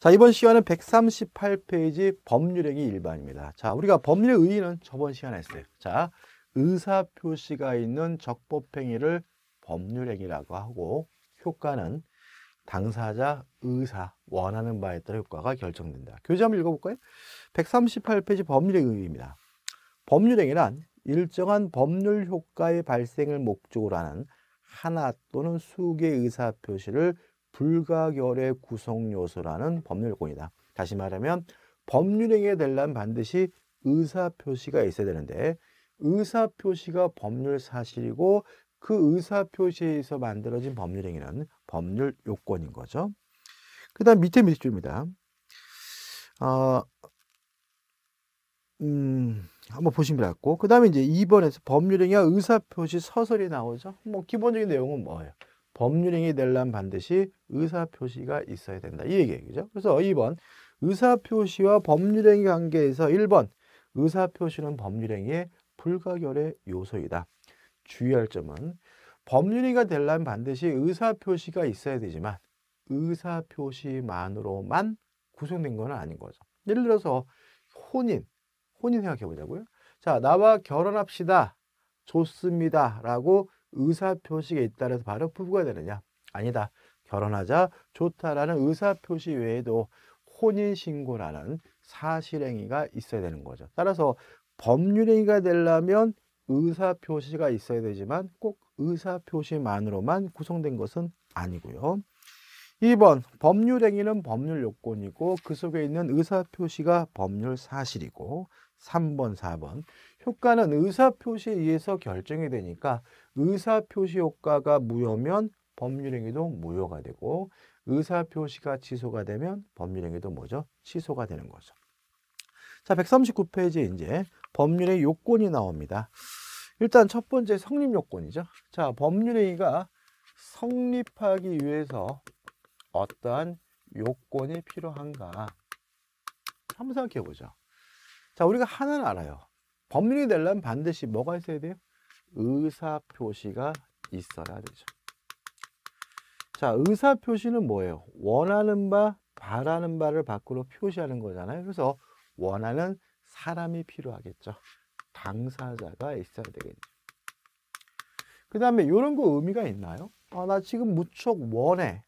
자, 이번 시간은 138페이지 법률행위 일반입니다. 자, 우리가 법률 의의는 저번 시간에 했어요. 자, 의사표시가 있는 적법행위를 법률행위라고 하고 효과는 당사자 의사 원하는 바에 따라 효과가 결정된다. 교재 한번 읽어볼까요? 138페이지 법률의 의의입니다. 법률행위란 일정한 법률 효과의 발생을 목적으로 하는 하나 또는 수개의 의사표시를 불가결의 구성 요소라는 법률권이다. 다시 말하면 법률행위에 되려면 반드시 의사표시가 있어야 되는데 의사표시가 법률 사실이고 그 의사표시에서 만들어진 법률행위는 법률 요건인 거죠. 그 다음 밑에 밑 줄입니다. 어, 음, 한번 보시면 될것 그 다음에 이제 2번에서 법률행위와 의사표시 서설이 나오죠. 뭐 기본적인 내용은 뭐예요? 법률행위 되려면 반드시 의사표시가 있어야 된다. 이 얘기죠. 그래서 2번 의사표시와 법률행위 관계에서 1번 의사표시는 법률행위의 불가결의 요소이다. 주의할 점은 법률행위가 되려면 반드시 의사표시가 있어야 되지만 의사표시만으로만 구성된 건 아닌 거죠. 예를 들어서 혼인, 혼인 생각해 보자고요. 자, 나와 결혼합시다. 좋습니다. 라고 의사표시가 있다 해서 바로 부부가 되느냐? 아니다. 결혼하자 좋다라는 의사표시 외에도 혼인신고라는 사실행위가 있어야 되는 거죠. 따라서 법률행위가 되려면 의사표시가 있어야 되지만 꼭 의사표시만으로만 구성된 것은 아니고요. 2번 법률행위는 법률 요건이고 그 속에 있는 의사표시가 법률 사실이고 3번, 4번 효과는 의사표시에 의해서 결정이 되니까 의사표시 효과가 무효면 법률행위도 무효가 되고 의사표시가 취소가 되면 법률행위도 뭐죠? 취소가 되는 거죠. 자, 139페이지에 이제 법률의 요건이 나옵니다. 일단 첫 번째 성립 요건이죠. 자, 법률행위가 성립하기 위해서 어떠한 요건이 필요한가? 한번 생각해 보죠. 자, 우리가 하나는 알아요. 법률이 되려면 반드시 뭐가 있어야 돼요? 의사 표시가 있어야 되죠. 자, 의사 표시는 뭐예요? 원하는 바, 바라는 바를 밖으로 표시하는 거잖아요. 그래서 원하는 사람이 필요하겠죠. 당사자가 있어야 되겠죠. 그 다음에 이런 거 의미가 있나요? 아, 나 지금 무척 원해.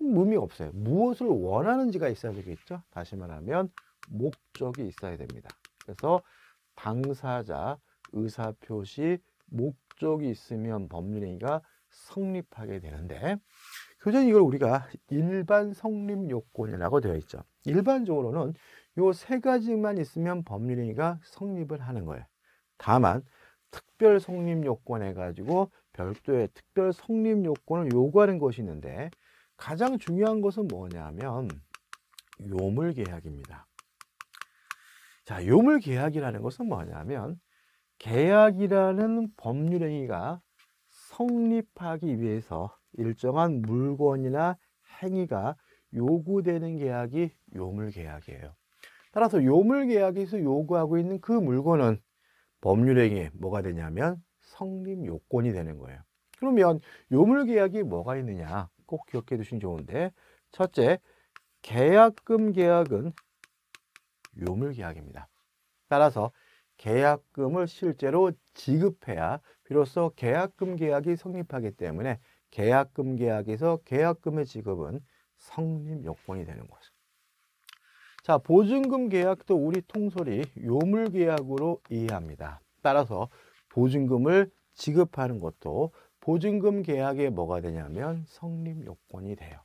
의미 없어요. 무엇을 원하는지가 있어야 되겠죠. 다시 말하면 목적이 있어야 됩니다. 그래서 당사자 의사표시 목적이 있으면 법률행위가 성립하게 되는데 교재는 이걸 우리가 일반 성립 요건이라고 되어 있죠. 일반적으로는 요 세 가지만 있으면 법률행위가 성립을 하는 거예요. 다만 특별 성립 요건 해가지고 별도의 특별 성립 요건을 요구하는 것이 있는데 가장 중요한 것은 뭐냐면 요물 계약입니다. 자, 요물 계약이라는 것은 뭐냐면 계약이라는 법률 행위가 성립하기 위해서 일정한 물건이나 행위가 요구되는 계약이 요물 계약이에요. 따라서 요물 계약에서 요구하고 있는 그 물건은 법률 행위에 뭐가 되냐면 성립 요건이 되는 거예요. 그러면 요물 계약이 뭐가 있느냐 꼭 기억해 두시면 좋은데 첫째 계약금 계약은 요물계약입니다. 따라서 계약금을 실제로 지급해야 비로소 계약금 계약이 성립하기 때문에 계약금 계약에서 계약금의 지급은 성립 요건이 되는 거죠. 자, 보증금 계약도 우리 통솔이 요물 계약으로 이해합니다. 따라서 보증금을 지급하는 것도 보증금 계약에 뭐가 되냐면 성립 요건이 돼요.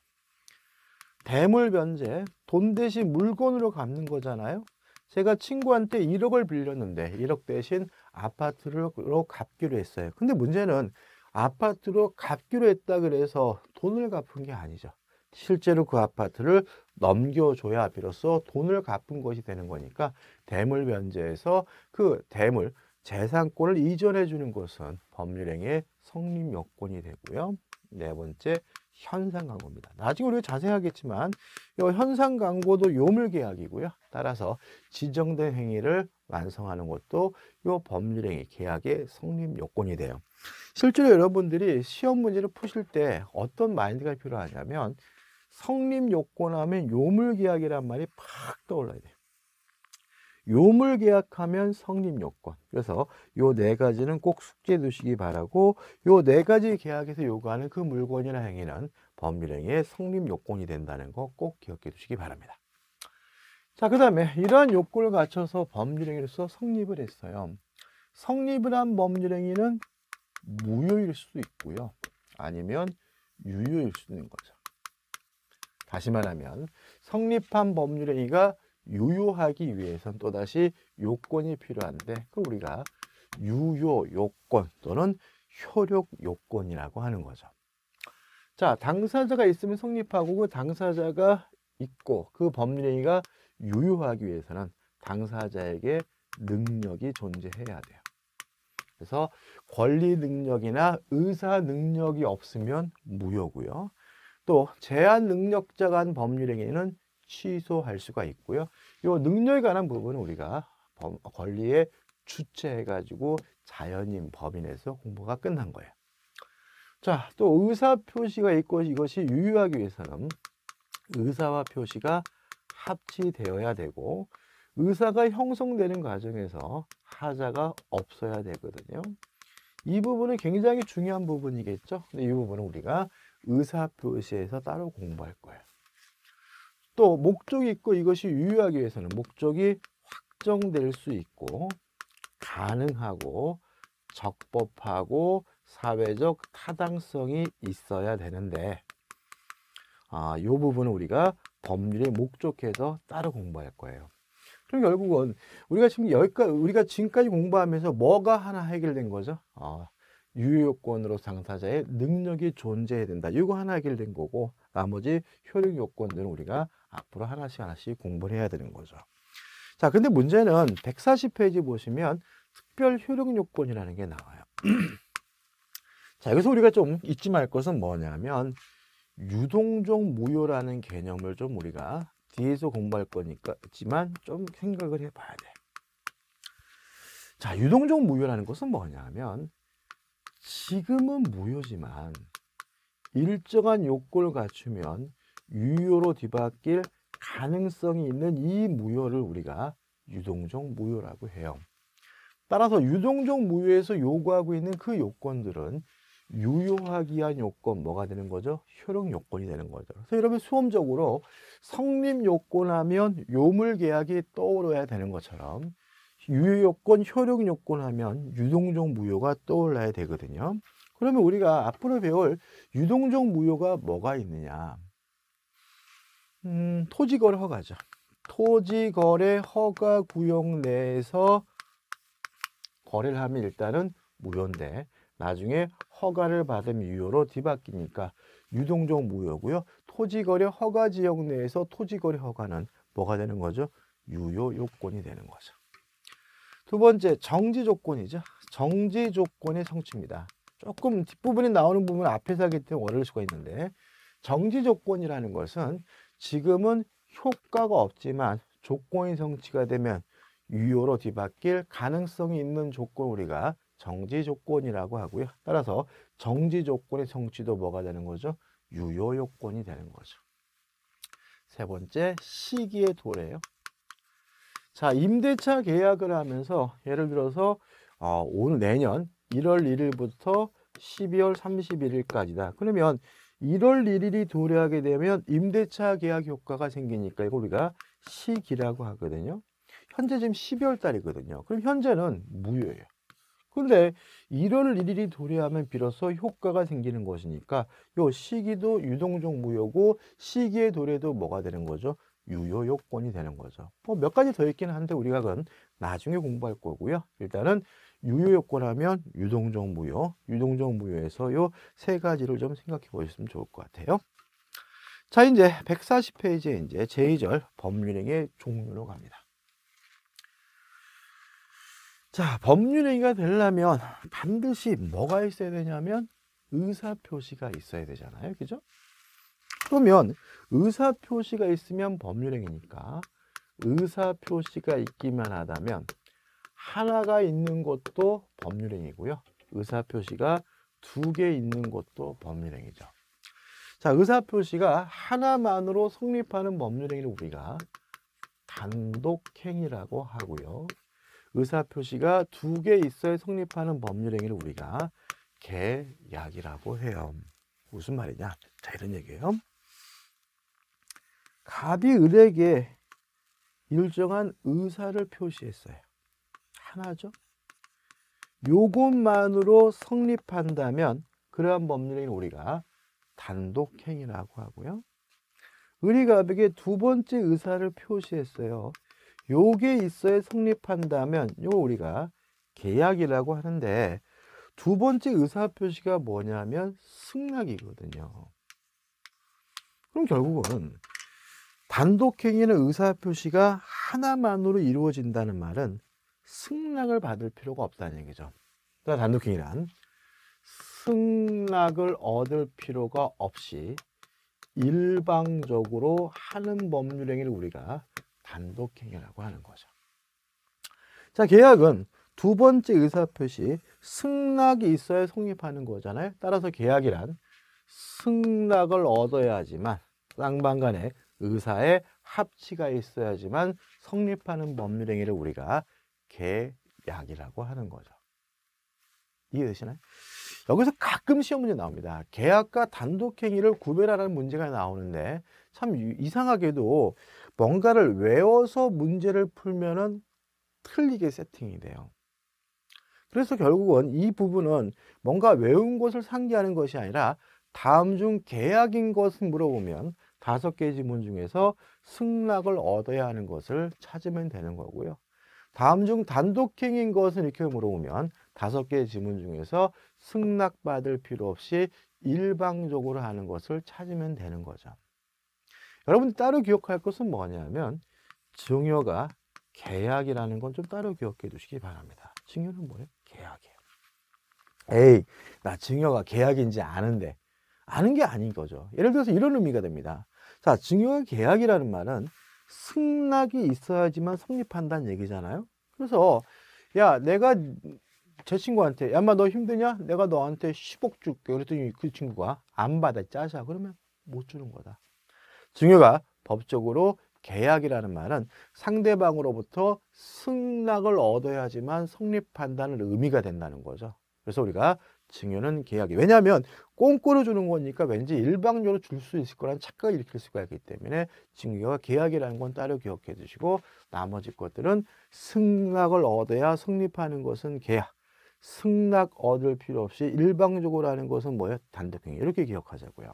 대물 변제, 돈 대신 물건으로 갚는 거잖아요. 제가 친구한테 1억을 빌렸는데 1억 대신 아파트로 갚기로 했어요. 근데 문제는 아파트로 갚기로 했다 그래서 돈을 갚은 게 아니죠. 실제로 그 아파트를 넘겨줘야 비로소 돈을 갚은 것이 되는 거니까 대물 변제에서 그 대물 재산권을 이전해 주는 것은 법률행위의 성립 요건이 되고요. 네 번째 현상 광고입니다. 나중에 우리가 자세히 하겠지만 이 현상 광고도 요물 계약이고요. 따라서 지정된 행위를 완성하는 것도 이 법률행위 계약의 성립 요건이 돼요. 실제로 여러분들이 시험 문제를 푸실 때 어떤 마인드가 필요하냐면 성립 요건하면 요물 계약이란 말이 팍 떠올라야 돼요. 요물 계약하면 성립 요건. 그래서 요 네 가지는 꼭 숙지해 두시기 바라고 요 네 가지 계약에서 요구하는 그 물건이나 행위는 법률행위의 성립 요건이 된다는 거 꼭 기억해 두시기 바랍니다. 자, 그 다음에 이러한 요건을 갖춰서 법률행위로서 성립을 했어요. 성립을 한 법률행위는 무효일 수도 있고요. 아니면 유효일 수도 있는 거죠. 다시 말하면 성립한 법률행위가 유효하기 위해선 또다시 요건이 필요한데 그 우리가 유효 요건 또는 효력 요건이라고 하는 거죠. 자, 당사자가 있으면 성립하고 그 당사자가 있고 그 법률행위가 유효하기 위해서는 당사자에게 능력이 존재해야 돼요. 그래서 권리 능력이나 의사 능력이 없으면 무효고요. 또 제한 능력자가 한 법률행위는 취소할 수가 있고요. 이 능력에 관한 부분은 우리가 권리에 주체해가지고 자연인 법인에서 공부가 끝난 거예요. 자, 또 의사 표시가 있고 이것이 유효하기 위해서는 의사와 표시가 합치되어야 되고 의사가 형성되는 과정에서 하자가 없어야 되거든요. 이 부분은 굉장히 중요한 부분이겠죠. 이 부분은 우리가 의사 표시에서 따로 공부할 거예요. 또 목적이 있고 이것이 유효하기 위해서는 목적이 확정될 수 있고 가능하고 적법하고 사회적 타당성이 있어야 되는데 아, 이 부분은 우리가 법률에 목적해서 따로 공부할 거예요. 그럼 결국은 우리가 지금 여기까지 우리가 지금까지 공부하면서 뭐가 하나 해결된 거죠? 아, 유효요건으로 당사자의 능력이 존재해야 된다. 이거 하나 해결된 거고 나머지 효력 요건들은 우리가 앞으로 하나씩 하나씩 공부를 해야 되는 거죠. 자, 근데 문제는 140페이지 보시면 특별 효력 요건이라는 게 나와요. 자, 여기서 우리가 좀 잊지 말 것은 뭐냐면 유동적 무효라는 개념을 좀 우리가 뒤에서 공부할 거니까 있지만 좀 생각을 해봐야 돼. 자, 유동적 무효라는 것은 뭐냐면 지금은 무효지만 일정한 요건을 갖추면 유효로 뒤바뀔 가능성이 있는 이 무효를 우리가 유동적 무효라고 해요. 따라서 유동적 무효에서 요구하고 있는 그 요건들은 유효하기 위한 요건 뭐가 되는 거죠? 효력 요건이 되는 거죠. 그래서 여러분 수험적으로 성립 요건 하면 요물 계약이 떠오르야 되는 것처럼 유효 요건, 효력 요건 하면 유동적 무효가 떠올라야 되거든요. 그러면 우리가 앞으로 배울 유동적 무효가 뭐가 있느냐? 음, 토지거래 허가죠. 토지거래 허가 구역 내에서 거래를 하면 일단은 무효인데 나중에 허가를 받은 유효로 뒤바뀌니까 유동적 무효고요. 토지거래 허가 지역 내에서 토지거래 허가는 뭐가 되는 거죠? 유효 요건이 되는 거죠. 두 번째 정지 조건이죠. 정지 조건의 성취입니다. 조금 뒷부분이 나오는 부분 은 앞에서 하기 때문에 어려울 수가 있는데 정지 조건이라는 것은 지금은 효과가 없지만 조건이 성취가 되면 유효로 뒤바뀔 가능성이 있는 조건 우리가 정지 조건이라고 하고요. 따라서 정지 조건의 성취도 뭐가 되는 거죠? 유효 요건이 되는 거죠. 세 번째 시기의 도래요. 자, 임대차 계약을 하면서 예를 들어서 어, 오늘 내년 1월 1일부터 12월 31일까지다. 그러면 1월 1일이 도래하게 되면 임대차 계약 효과가 생기니까 이거 우리가 시기라고 하거든요. 현재 지금 12월 달이거든요. 그럼 현재는 무효예요. 그런데 1월 1일이 도래하면 비로소 효과가 생기는 것이니까 요 시기도 유동적 무효고 시기의 도래도 뭐가 되는 거죠? 유효 요건이 되는 거죠. 뭐 몇 가지 더 있기는 한데 우리가 그건 나중에 공부할 거고요. 일단은 유효 요건 하면 유동적 무효, 유동적 무효에서 요 세 가지를 좀 생각해 보셨으면 좋을 것 같아요. 자, 이제 140페이지에 이제 제2절 법률행위의 종류로 갑니다. 자, 법률행위가 되려면 반드시 뭐가 있어야 되냐면 의사표시가 있어야 되잖아요. 그죠? 그러면 의사표시가 있으면 법률행위니까 의사표시가 있기만 하다면 하나가 있는 것도 법률행위고요. 의사표시가 두 개 있는 것도 법률행위죠. 자, 의사표시가 하나만으로 성립하는 법률행위를 우리가 단독행위라고 하고요. 의사표시가 두 개 있어야 성립하는 법률행위를 우리가 계약이라고 해요. 무슨 말이냐? 자, 이런 얘기예요. 갑이 을에게 일정한 의사를 표시했어요. 하나죠. 요것만으로 성립한다면 그러한 법률행위는 우리가 단독행위라고 하고요. 을이갑에게 두 번째 의사를 표시했어요. 요게 있어야 성립한다면 요거 우리가 계약이라고 하는데 두 번째 의사 표시가 뭐냐면 승낙이거든요. 그럼 결국은 단독행위는 의사 표시가 하나만으로 이루어진다는 말은 승낙을 받을 필요가 없다는 얘기죠. 단독행위란 승낙을 얻을 필요가 없이 일방적으로 하는 법률행위를 우리가 단독행위라고 하는 거죠. 자, 계약은 두 번째 의사표시 승낙이 있어야 성립하는 거잖아요. 따라서 계약이란 승낙을 얻어야지만 쌍방 간의 의사의 합치가 있어야지만 성립하는 법률행위를 우리가 계약이라고 하는 거죠. 이해되시나요? 여기서 가끔 시험 문제 나옵니다. 계약과 단독행위를 구별하라는 문제가 나오는데 참 이상하게도 뭔가를 외워서 문제를 풀면은 틀리게 세팅이 돼요. 그래서 결국은 이 부분은 뭔가 외운 것을 상기하는 것이 아니라 다음 중 계약인 것을 물어보면 다섯 개 지문 중에서 승낙을 얻어야 하는 것을 찾으면 되는 거고요. 다음 중 단독행인 것을 이렇게 물어보면 다섯 개의 지문 중에서 승낙받을 필요 없이 일방적으로 하는 것을 찾으면 되는 거죠. 여러분 따로 기억할 것은 뭐냐면 증여가 계약이라는 건 좀 따로 기억해 두시기 바랍니다. 증여는 뭐예요? 계약이에요. 에이, 나 증여가 계약인지 아는데 아는 게 아닌 거죠. 예를 들어서 이런 의미가 됩니다. 자, 증여가 계약이라는 말은 승낙이 있어야지만 성립한다는 얘기잖아요. 그래서 야, 내가 제 친구한테 야마 너 힘드냐? 내가 너한테 10억 줄게. 그랬더니 그 친구가 안 받아 짜자. 그러면 못 주는 거다. 증여가 법적으로 계약이라는 말은 상대방으로부터 승낙을 얻어야지만 성립한다는 의미가 된다는 거죠. 그래서 우리가 증여는 계약이 왜냐하면 꽁꼬로 주는 거니까 왠지 일방적으로 줄 수 있을 거라는 착각을 일으킬 수가 있기 때문에 증여가 계약이라는 건 따로 기억해 두시고 나머지 것들은 승낙을 얻어야 성립하는 것은 계약 승낙 얻을 필요 없이 일방적으로 하는 것은 뭐예요? 단독행위 이렇게 기억하자고요.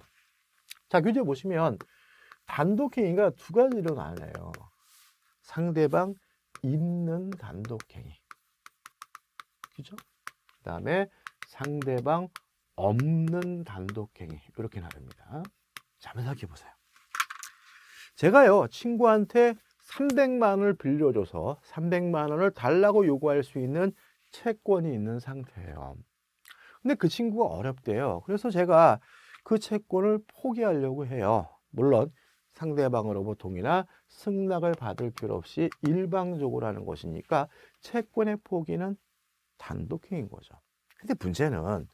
자 교재 보시면 단독행위가 두 가지로 나뉘어요. 상대방 있는 단독행위. 그죠? 그 다음에 상대방 없는 단독행위. 이렇게. 자, 한번 생각해 보세요. 제가요, 친구한테 300만 원을 빌려줘서 300만 원을 달라고 요구할 수 있는 채권이 있는 상태예요. 근데 그 친구가 어렵대요. 그래서 제가 그 채권을 포기하려고 해요. 물론 상대방으로부터 동의나 승낙을 받을 필요 없이 일방적으로 하는 것이니까 채권의 포기는 단독행인 거죠. 근데 문제는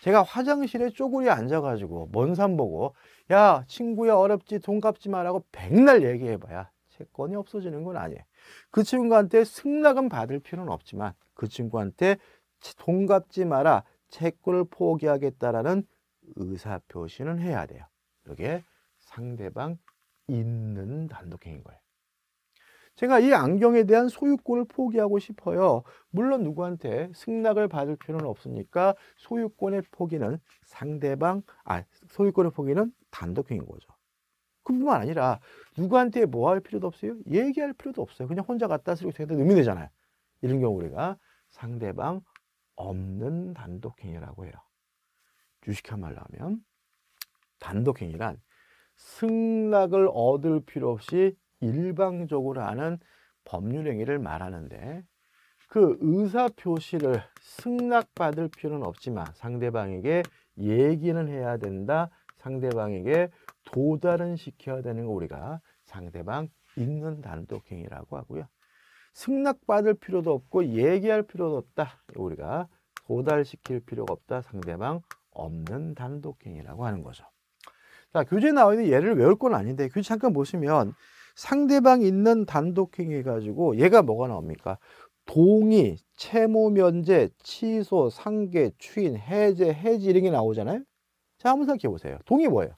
제가 화장실에 쪼그리 앉아가지고 먼 산 보고 야 친구야 어렵지 돈 갚지 마라고 백날 얘기해봐야 채권이 없어지는 건 아니에요. 그 친구한테 승낙은 받을 필요는 없지만 그 친구한테 돈 갚지 마라 채권을 포기하겠다라는 의사표시는 해야 돼요. 이게 상대방 있는 단독행인 거예요. 제가 이 안경에 대한 소유권을 포기하고 싶어요. 물론 누구한테 승낙을 받을 필요는 없으니까 소유권의 포기는 상대방, 아, 소유권의 포기는 단독행인 거죠. 그뿐만 아니라 누구한테 뭐 할 필요도 없어요? 얘기할 필요도 없어요. 그냥 혼자 갖다 쓰고 저한테 의미 되잖아요. 이런 경우 우리가 상대방 없는 단독행위라고 해요. 주식한 말로 하면 단독행위란 승낙을 얻을 필요 없이 일방적으로 하는 법률 행위를 말하는데 그 의사 표시를 승낙받을 필요는 없지만 상대방에게 얘기는 해야 된다. 상대방에게 도달은 시켜야 되는 거 우리가 상대방 있는 단독 행위라고 하고요. 승낙받을 필요도 없고 얘기할 필요도 없다. 우리가 도달시킬 필요가 없다. 상대방 없는 단독 행위라고 하는 거죠. 자, 교재에 나와 있는 예를 외울 건 아닌데 교재 잠깐 보시면 상대방 있는 단독행위 가지고 얘가 뭐가 나옵니까? 동의, 채무 면제, 취소, 상계, 추인, 해제, 해지 이런 게 나오잖아요. 자, 한번 생각해 보세요. 동의 뭐예요?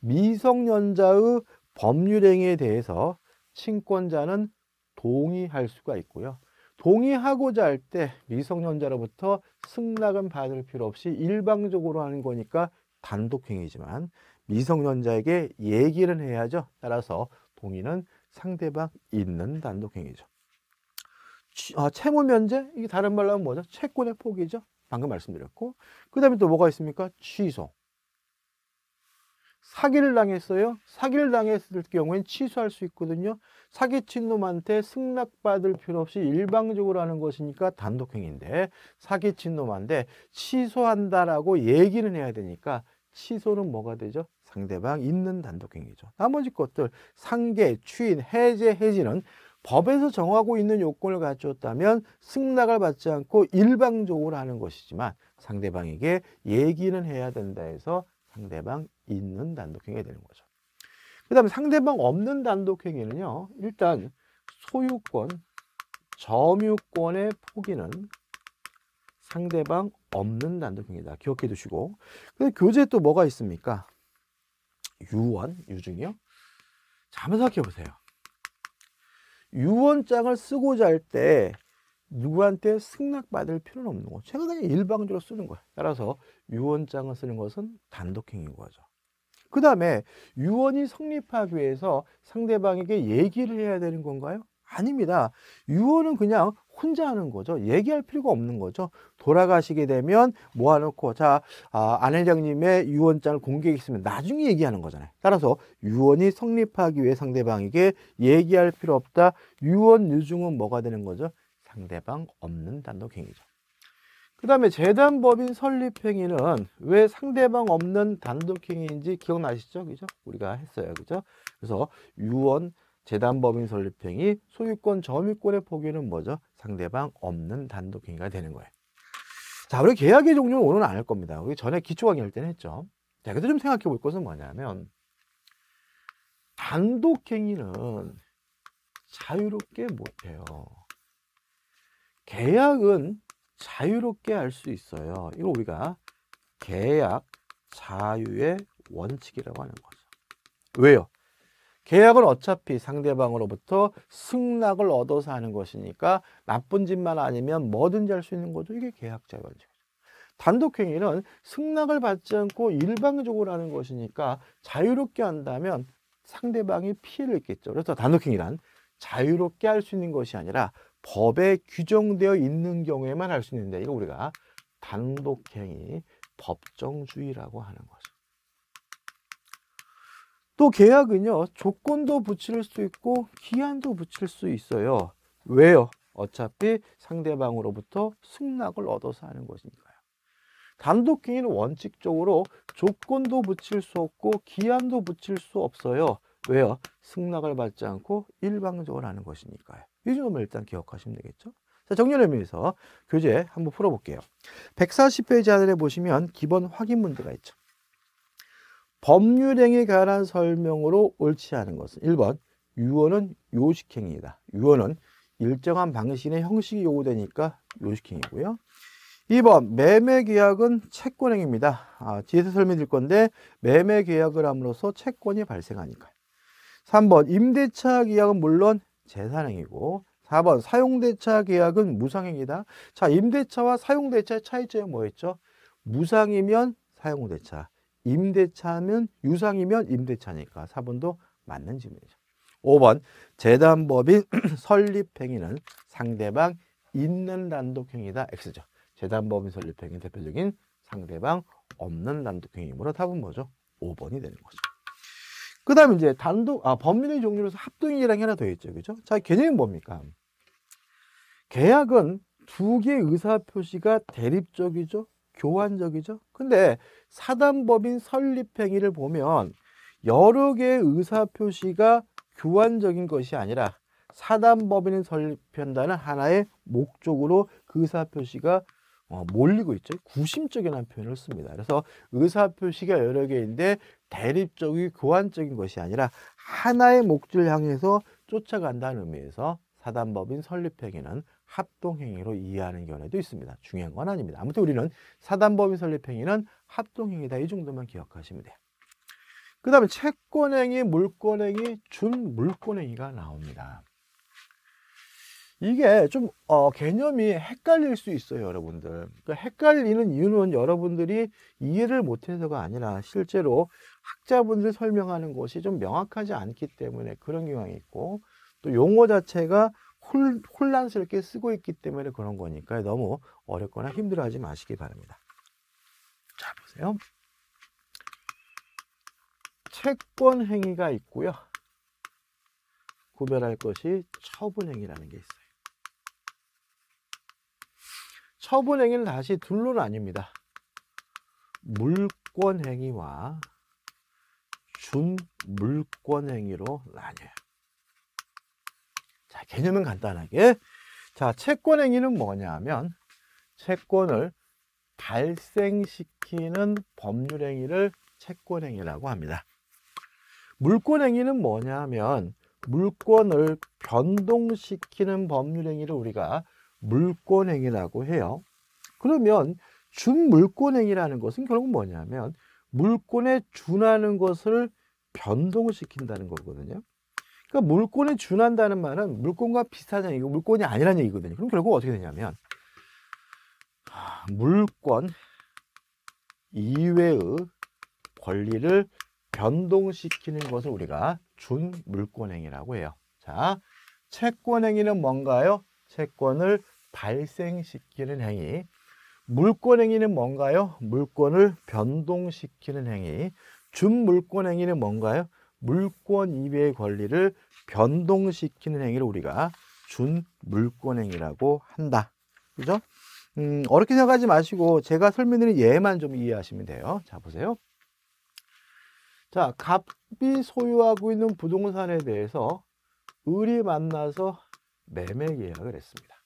미성년자의 법률행위에 대해서 친권자는 동의할 수가 있고요. 동의하고자 할 때 미성년자로부터 승낙은 받을 필요 없이 일방적으로 하는 거니까 단독행위지만 미성년자에게 얘기를 해야죠. 따라서 동의는 상대방 있는 단독행위죠. 아, 채무 면제? 이게 다른 말로 하면 뭐죠? 채권의 포기죠. 방금 말씀드렸고. 그 다음에 또 뭐가 있습니까? 취소. 사기를 당했어요. 사기를 당했을 경우엔 취소할 수 있거든요. 사기친 놈한테 승낙받을 필요 없이 일방적으로 하는 것이니까 단독행위인데 사기친 놈한테 취소한다라고 얘기는 해야 되니까 취소는 뭐가 되죠? 상대방 있는 단독행위죠. 나머지 것들 상계, 추인, 해제, 해지는 법에서 정하고 있는 요건을 갖췄다면 승낙을 받지 않고 일방적으로 하는 것이지만 상대방에게 얘기는 해야 된다 해서 상대방 있는 단독행위가 되는 거죠. 그 다음에 상대방 없는 단독행위는요. 일단 소유권, 점유권의 포기는 상대방 없는 단독행위다. 기억해 두시고. 근데 교재에 또 뭐가 있습니까? 유언, 유증이요. 자, 한번 생각해 보세요. 유언장을 쓰고자 할 때 누구한테 승낙받을 필요는 없는 거죠. 제가 그냥 일방적으로 쓰는 거예요. 따라서 유언장을 쓰는 것은 단독행위인 거죠. 그 다음에 유언이 성립하기 위해서 상대방에게 얘기를 해야 되는 건가요? 아닙니다. 유언은 그냥 혼자 하는 거죠. 얘기할 필요가 없는 거죠. 돌아가시게 되면 모아놓고 자 아, 안 회장님의 유언장을 공개했으면 나중에 얘기하는 거잖아요. 따라서 유언이 성립하기 위해 상대방에게 얘기할 필요 없다. 유언 유증은 뭐가 되는 거죠? 상대방 없는 단독행위죠. 그 다음에 재단법인 설립행위는 왜 상대방 없는 단독행위인지 기억나시죠? 그죠? 우리가 했어요. 그죠? 그래서 유언, 재단법인 설립행위, 소유권, 점유권의 포기는 뭐죠? 상대방 없는 단독행위가 되는 거예요. 자, 우리 계약의 종류는 오늘은 안 할 겁니다. 우리 전에 기초 강의 할 때는 했죠. 자, 그래도 좀 생각해 볼 것은 뭐냐면, 단독행위는 자유롭게 못해요. 계약은 자유롭게 할 수 있어요. 이거 우리가 계약 자유의 원칙이라고 하는 거죠. 왜요? 계약은 어차피 상대방으로부터 승낙을 얻어서 하는 것이니까 나쁜 짓만 아니면 뭐든지 할 수 있는 거죠. 이게 계약 자유 원칙이죠. 단독행위는 승낙을 받지 않고 일방적으로 하는 것이니까 자유롭게 한다면 상대방이 피해를 입겠죠. 그래서 단독행위란 자유롭게 할 수 있는 것이 아니라 법에 규정되어 있는 경우에만 할 수 있는데 이거 우리가 단독행위 법정주의라고 하는 거죠. 또 계약은요 조건도 붙일 수 있고 기한도 붙일 수 있어요. 왜요? 어차피 상대방으로부터 승낙을 얻어서 하는 것이니까요. 단독행위는 원칙적으로 조건도 붙일 수 없고 기한도 붙일 수 없어요. 왜요? 승낙을 받지 않고 일방적으로 하는 것이니까요. 이 점을 일단 기억하시면 되겠죠. 자, 정리를 위해서 교재 한번 풀어볼게요. 140페이지 하단에 보시면 기본 확인 문제가 있죠. 법률행위에 관한 설명으로 옳지 않은 것은 1번 유언은 요식행위이다. 유언은 일정한 방식의 형식이 요구되니까 요식행위고요. 2번 매매계약은 채권행위입니다. 아, 뒤에서 설명드릴 건데 매매계약을 함으로써 채권이 발생하니까요. 3번 임대차 계약은 물론 재산행위고 4번 사용대차 계약은 무상행위다. 자, 임대차와 사용대차의 차이점이 뭐였죠? 무상이면 사용대차, 임대차면 유상이면 임대차니까 4번도 맞는 질문이죠. 5번 재단법인 설립행위는 상대방 있는 단독행위다. X죠. 재단법인 설립행위 대표적인 상대방 없는 단독행위므로 답은 뭐죠? 5번이 되는 거죠. 그 다음에 이제 단독, 아, 법률의 종류로서 합동이랑 하나 더 있죠. 그죠? 자, 개념이 뭡니까? 계약은 두 개의 의사표시가 대립적이죠? 교환적이죠? 근데 사단법인 설립행위를 보면 여러 개의 의사표시가 교환적인 것이 아니라 사단법인을 설립한다는 하나의 목적으로 그 의사표시가 어, 몰리고 있죠. 구심적이라는 표현을 씁니다. 그래서 의사표시가 여러 개인데 대립적이고 교환적인 것이 아니라 하나의 목적을 향해서 쫓아간다는 의미에서 사단법인 설립행위는 합동행위로 이해하는 견해도 있습니다. 중요한 건 아닙니다. 아무튼 우리는 사단법인 설립행위는 합동행위다. 이 정도만 기억하시면 돼요. 그 다음에 채권행위, 물권행위, 준물권행위가 나옵니다. 이게 좀 어, 개념이 헷갈릴 수 있어요, 여러분들. 그러니까 헷갈리는 이유는 여러분들이 이해를 못해서가 아니라 실제로 학자분들 설명하는 것이 좀 명확하지 않기 때문에 그런 경향이 있고 또 용어 자체가 홀, 혼란스럽게 쓰고 있기 때문에 그런 거니까 너무 어렵거나 힘들어하지 마시기 바랍니다. 자, 보세요. 채권 행위가 있고요. 구별할 것이 처분 행위라는 게 있어요. 처분 행위는 다시 둘로 나뉩니다. 물권 행위와 준물권 행위로 나뉘어요. 자, 개념은 간단하게. 자, 채권 행위는 뭐냐면 채권을 발생시키는 법률 행위를 채권 행위라고 합니다. 물권 행위는 뭐냐면 물권을 변동시키는 법률 행위를 우리가 물권 행위라고 해요. 그러면 준물권 행위라는 것은 결국 뭐냐면 물권에 준하는 것을 변동시킨다는 거거든요. 그러니까 물권에 준한다는 말은 물권과 비슷하다는 얘기고 물권이 아니라는 얘기거든요. 그럼 결국 어떻게 되냐면 물권 이외의 권리를 변동시키는 것을 우리가 준물권행위라고 해요. 자, 채권행위는 뭔가요? 채권을 발생시키는 행위. 물권행위는 뭔가요? 물권을 변동시키는 행위. 준물권행위는 뭔가요? 물권 이외의 권리를 변동시키는 행위를 우리가 준물권행위라고 한다. 그죠? 음, 어렵게 생각하지 마시고 제가 설명드린 예만 좀 이해하시면 돼요. 자, 보세요. 자, 갑이 소유하고 있는 부동산에 대해서 을이 만나서 매매 계약을 했습니다.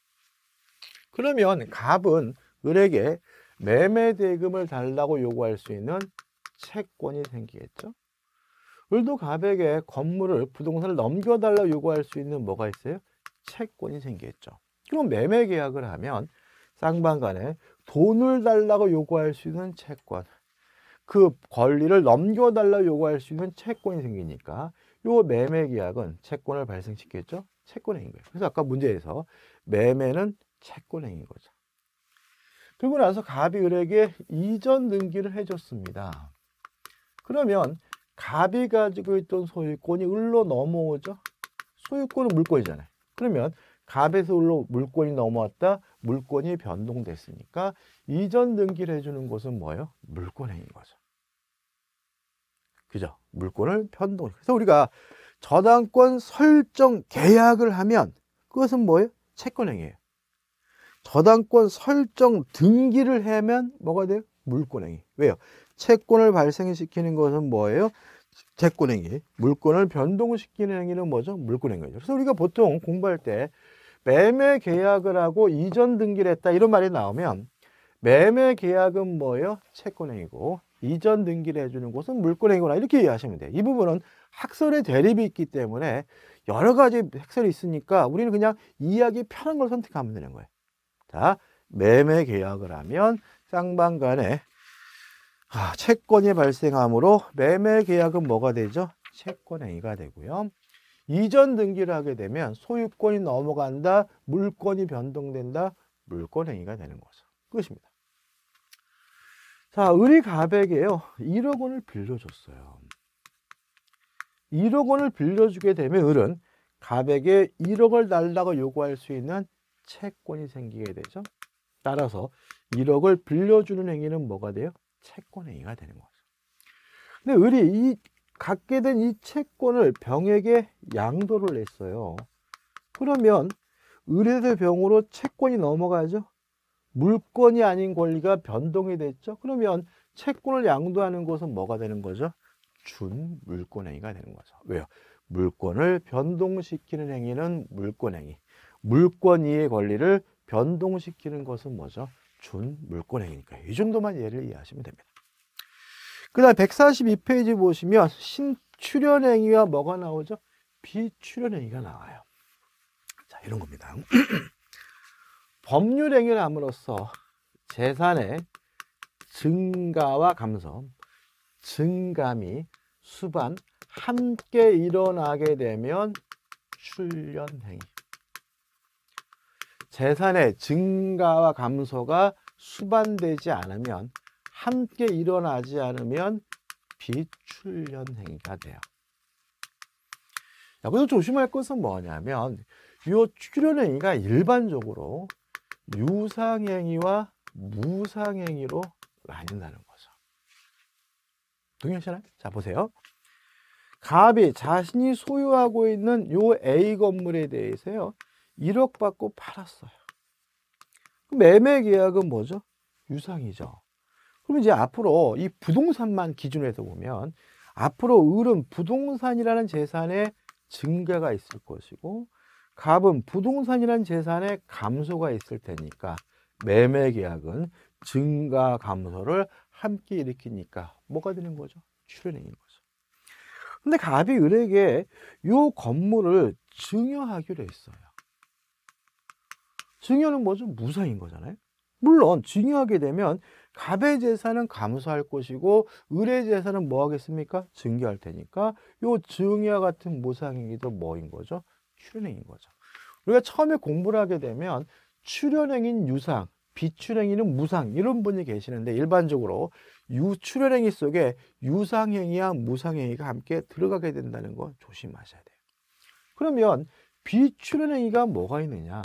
그러면 갑은 을에게 매매 대금을 달라고 요구할 수 있는 채권이 생기겠죠. 을도 갑에게 건물을 부동산을 넘겨달라고 요구할 수 있는 뭐가 있어요? 채권이 생기겠죠. 그럼 매매 계약을 하면 쌍방 간에 돈을 달라고 요구할 수 있는 채권 그 권리를 넘겨달라 요구할 수 있는 채권이 생기니까 요 매매 계약은 채권을 발생시켰죠. 채권행인 거예요. 그래서 아까 문제에서 매매는 채권행인 거죠. 그리고 나서 갑이 을에게 이전 등기를 해줬습니다. 그러면 갑이 가지고 있던 소유권이 을로 넘어오죠. 소유권은 물권이잖아요. 그러면 갑에서 을로 물권이 넘어왔다. 물권이 변동됐으니까 이전 등기를 해주는 것은 뭐예요? 물권행인 거죠. 그죠? 물권을 변동. 그래서 우리가 저당권 설정 계약을 하면 그것은 뭐예요? 채권행위예요. 저당권 설정 등기를 하면 뭐가 돼요? 물권행위. 왜요? 채권을 발생시키는 것은 뭐예요? 채권행위. 물권을 변동시키는 행위는 뭐죠? 물권행위죠. 그래서 우리가 보통 공부할 때 매매 계약을 하고 이전 등기를 했다 이런 말이 나오면 매매 계약은 뭐예요? 채권행위고 이전 등기를 해주는 곳은 물권행위구나 이렇게 이해하시면 돼요. 이 부분은 학설의 대립이 있기 때문에 여러 가지 학설이 있으니까 우리는 그냥 이해하기 편한 걸 선택하면 되는 거예요. 자, 매매 계약을 하면 쌍방 간에 아, 채권이 발생하므로 매매 계약은 뭐가 되죠? 채권행위가 되고요. 이전 등기를 하게 되면 소유권이 넘어간다, 물권이 변동된다, 물권행위가 되는 거죠. 끝입니다. 자, 을이 갑에게요, 1억 원을 빌려줬어요. 1억 원을 빌려주게 되면 을은 갑에게 1억을 달라고 요구할 수 있는 채권이 생기게 되죠. 따라서 1억을 빌려주는 행위는 뭐가 돼요? 채권 행위가 되는 거죠. 근데 을이 이 갖게 된 이 채권을 병에게 양도를 했어요. 그러면 을에서 병으로 채권이 넘어가죠. 물권이 아닌 권리가 변동이 됐죠. 그러면 채권을 양도하는 것은 뭐가 되는 거죠? 준 물권행위가 되는 거죠. 왜요? 물권을 변동시키는 행위는 물권행위. 물권 이의 권리를 변동시키는 것은 뭐죠? 준 물권행위니까 이 정도만 예를 이해하시면 됩니다. 그 다음 142페이지 보시면 신출연행위와 뭐가 나오죠? 비출연행위가 나와요. 자, 이런 겁니다. 법률행위를 함으로써 재산의 증가와 감소, 증감이 수반 함께 일어나게 되면 출연행위. 재산의 증가와 감소가 수반되지 않으면 함께 일어나지 않으면 비출연 행위가 돼요. 여기서 조심할 것은 뭐냐면 이 출연 행위가 일반적으로 유상행위와 무상행위로 나뉜다는 거죠. 동의하시나요? 자 보세요. 갑이 자신이 소유하고 있는 요 A 건물에 대해서요 1억 받고 팔았어요. 매매 계약은 뭐죠? 유상이죠. 그럼 이제 앞으로 이 부동산만 기준으로 해서 보면 앞으로 을은 부동산이라는 재산의 증가가 있을 것이고 갑은 부동산이라는 재산의 감소가 있을 테니까 매매 계약은 증가 감소를 함께 일으키니까 뭐가 되는 거죠? 출연행인 거죠. 근데 갑이 을에게 요 건물을 증여하기로 했어요. 증여는 뭐죠? 무상인 거잖아요. 물론 증여하게 되면 갑의 재산은 감소할 것이고 을의 재산은 뭐 하겠습니까? 증여할 테니까 요 증여와 같은 무상행위도 뭐인 거죠? 출연행인 거죠. 우리가 처음에 공부를 하게 되면 출연행인 유상, 비출행위는 무상 이런 분이 계시는데 일반적으로 유 출연행위 속에 유상행위와 무상행위가 함께 들어가게 된다는 거 조심하셔야 돼요. 그러면 비출연행위가 뭐가 있느냐?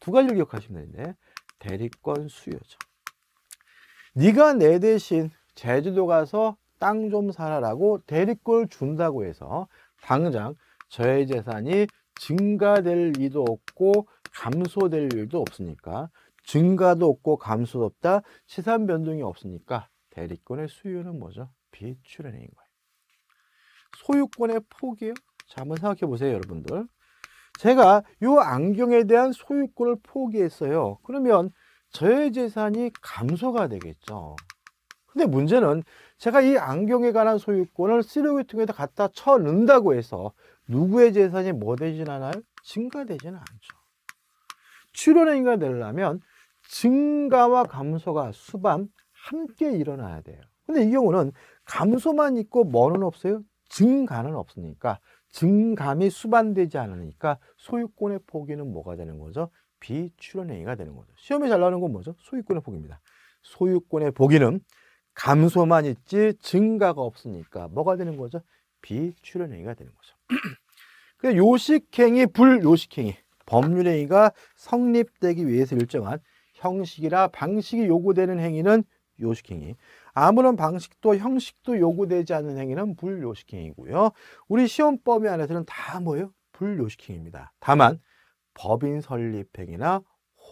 두 가지를 기억하시면 되는데 대리권 수요죠. 네가 내 대신 제주도 가서 땅 좀 사라라고 대리권을 준다고 해서 당장 저의 재산이 증가될 일도 없고 감소될 일도 없으니까 증가도 없고 감소도 없다 시산 변동이 없으니까 대리권의 수요는 뭐죠? 비출연행인 거예요. 소유권의 폭이요? 자 한번 생각해 보세요 여러분들 제가 이 안경에 대한 소유권을 포기했어요. 그러면 저의 재산이 감소가 되겠죠. 근데 문제는 제가 이 안경에 관한 소유권을 쓰레기통에다 갖다 쳐 넣는다고 해서 누구의 재산이 뭐 되진 않아요? 증가되지는 않죠. 출연행위가 되려면 증가와 감소가 수반 함께 일어나야 돼요. 근데 이 경우는 감소만 있고 뭐는 없어요? 증가는 없으니까 증감이 수반되지 않으니까 소유권의 포기는 뭐가 되는 거죠? 비출연행위가 되는 거죠. 시험에 잘 나오는 건 뭐죠? 소유권의 포기입니다. 소유권의 포기는 감소만 있지 증가가 없으니까 뭐가 되는 거죠? 비출연행위가 되는 거죠. 그 요식행위, 불요식행위, 법률행위가 성립되기 위해서 일정한 형식이나 방식이 요구되는 행위는 요식행위. 아무런 방식도 형식도 요구되지 않는 행위는 불요식행위고요. 우리 시험법에 안에서는 다 뭐예요? 불요식행위입니다. 다만 법인 설립행위나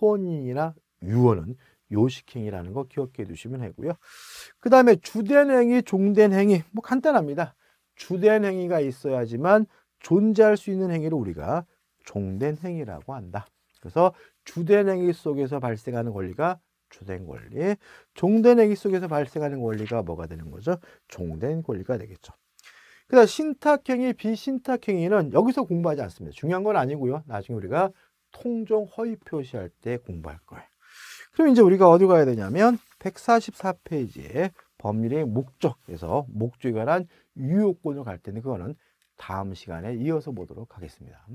혼인이나 유언은 요식행위라는 거 기억해 두시면 되고요. 그 다음에 주된 행위, 종된 행위 뭐 간단합니다. 주된 행위가 있어야지만 존재할 수 있는 행위를 우리가 종된 행위라고 한다. 그래서 주된 행위 속에서 발생하는 권리가 주된 권리, 종된 행위 속에서 발생하는 권리가 뭐가 되는 거죠? 종된 권리가 되겠죠. 그다음 신탁행위, 비신탁행위는 여기서 공부하지 않습니다. 중요한 건 아니고요. 나중에 우리가 통종 허위 표시할 때 공부할 거예요. 그럼 이제 우리가 어디 가야 되냐면 144페이지에 법률의 목적에서 목적에 관한 유효권을 갈 텐데 그거는 다음 시간에 이어서 보도록 하겠습니다.